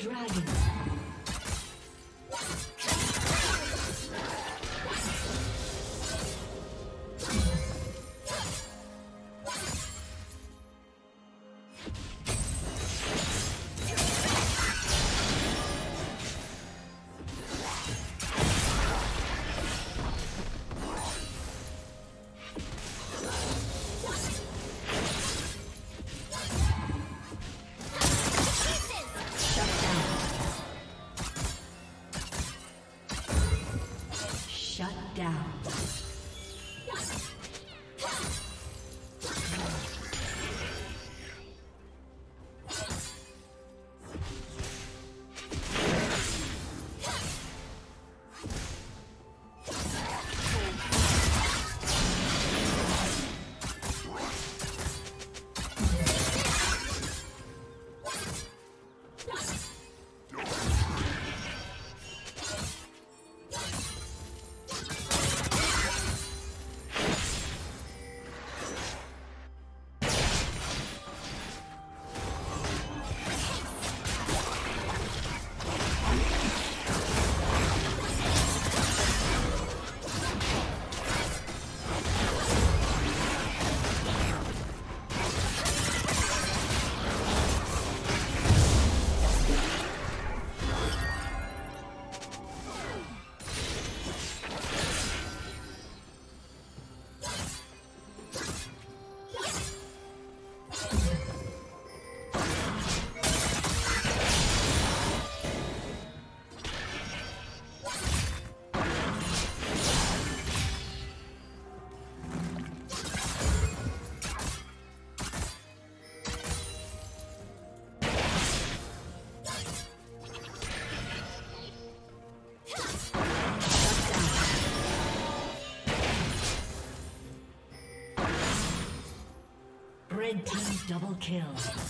dragon. Kill.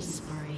Killing spree.